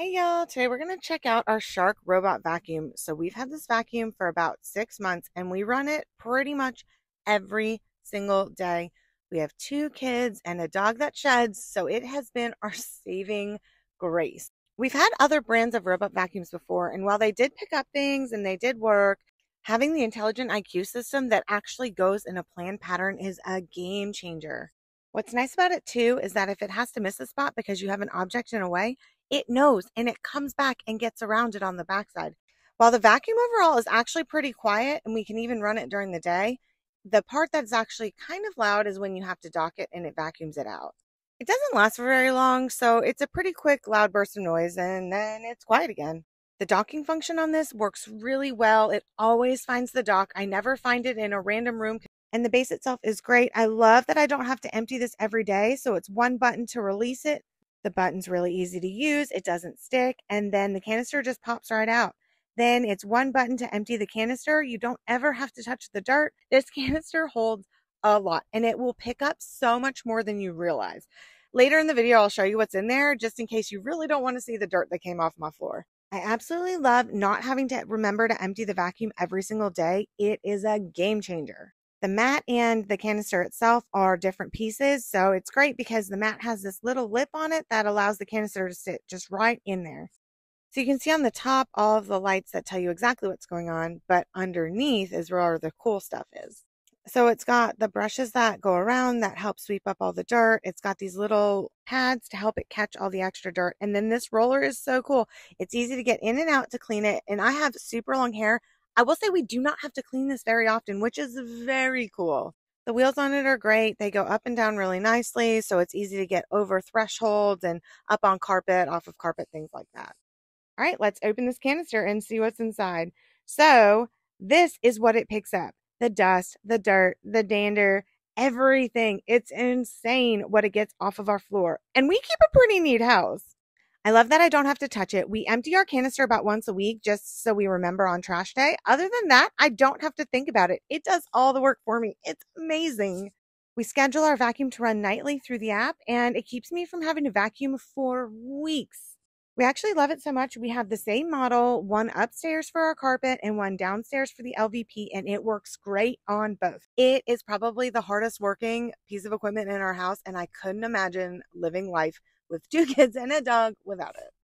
Hey y'all, today we're going to check out our Shark Robot Vacuum. So we've had this vacuum for about six months and we run it pretty much every single day. We have two kids and a dog that sheds, so it has been our saving grace. We've had other brands of robot vacuums before, and while they did pick up things and they did work, having the intelligent IQ system that actually goes in a planned pattern is a game changer. What's nice about it too is that if it has to miss a spot because you have an object in a way, it knows and it comes back and gets around it on the backside. While the vacuum overall is actually pretty quiet and we can even run it during the day, the part that's actually kind of loud is when you have to dock it and it vacuums it out. It doesn't last for very long, so it's a pretty quick loud burst of noise and then it's quiet again. The docking function on this works really well. It always finds the dock. I never find it in a random room and the base itself is great. I love that I don't have to empty this every day. So it's one button to release it, the button's really easy to use. It doesn't stick. And then the canister just pops right out. Then it's one button to empty the canister. You don't ever have to touch the dirt. This canister holds a lot and it will pick up so much more than you realize. Later in the video, I'll show you what's in there just in case you really don't want to see the dirt that came off my floor. I absolutely love not having to remember to empty the vacuum every single day. It is a game changer. The mat and the canister itself are different pieces. So it's great because the mat has this little lip on it that allows the canister to sit just right in there. So you can see on the top all of the lights that tell you exactly what's going on, but underneath is where all the cool stuff is. So it's got the brushes that go around that help sweep up all the dirt. It's got these little pads to help it catch all the extra dirt. And then this roller is so cool. It's easy to get in and out to clean it. And I have super long hair. I will say we do not have to clean this very often, which is very cool. The wheels on it are great. They go up and down really nicely, so it's easy to get over thresholds and up on carpet, off of carpet, things like that. All right, let's open this canister and see what's inside. So, this is what it picks up the dust, the dirt, the dander, everything. It's insane what it gets off of our floor. And we keep a pretty neat house. I love that I don't have to touch it. We empty our canister about once a week just so we remember on trash day. Other than that, I don't have to think about it. It does all the work for me. It's amazing. We schedule our vacuum to run nightly through the app and it keeps me from having to vacuum for weeks. We actually love it so much. We have the same model, one upstairs for our carpet and one downstairs for the LVP, and it works great on both. It is probably the hardest working piece of equipment in our house, and I couldn't imagine living life with two kids and a dog without it.